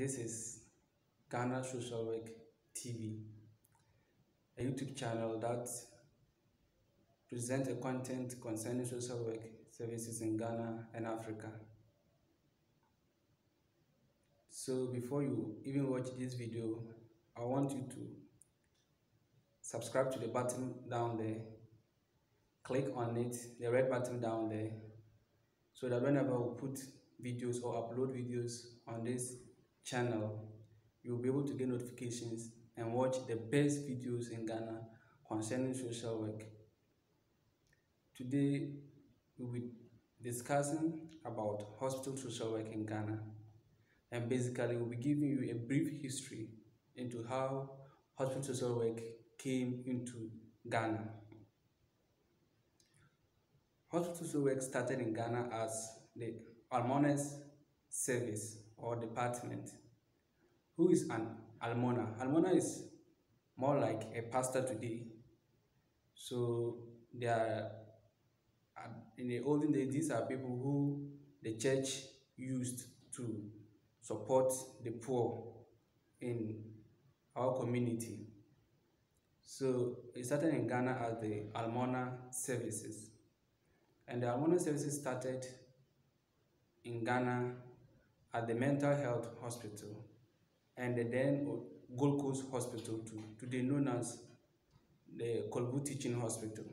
This is Ghana Social Work TV, a YouTube channel that presents a content concerning social work services in Ghana and Africa. So before you even watch this video, I want you to subscribe to the button down there, click on it, the red button down there, so that whenever we put videos or upload videos on this channel, you'll be able to get notifications and watch the best videos in Ghana concerning social work. Today, we'll be discussing about hospital social work in Ghana. And basically, we'll be giving you a brief history into how hospital social work came into Ghana. Hospital social work started in Ghana as the Almoners Service or Department. Who is an almoner? Almoner is more like a pastor today. So they are uh, in the olden days, these are people who the church used to support the poor in our community. So it started in Ghana as the Almoner Services. And the Almoner Services started in Ghana at the Mental Health Hospital and the then Gold Coast Hospital, too, today known as the Korle Bu Teaching Hospital.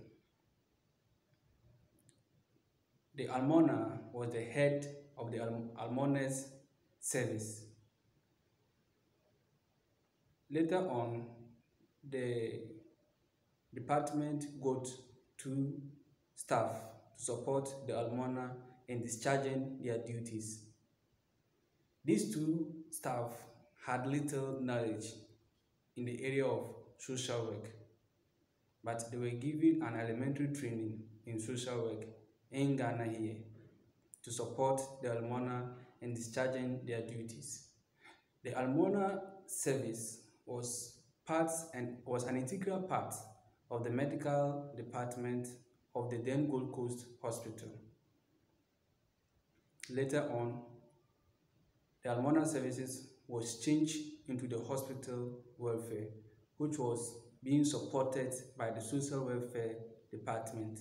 The almoner was the head of the almoners service. Later on, the department got two staff to support the almoner in discharging their duties. These two staff had little knowledge in the area of social work, but they were given an elementary training in social work in Ghana here to support the almoner in discharging their duties. The almoner service was part and was an integral part of the medical department of the then Gold Coast Hospital. Later on, the almoner services was changed into the hospital welfare, which was being supported by the social welfare department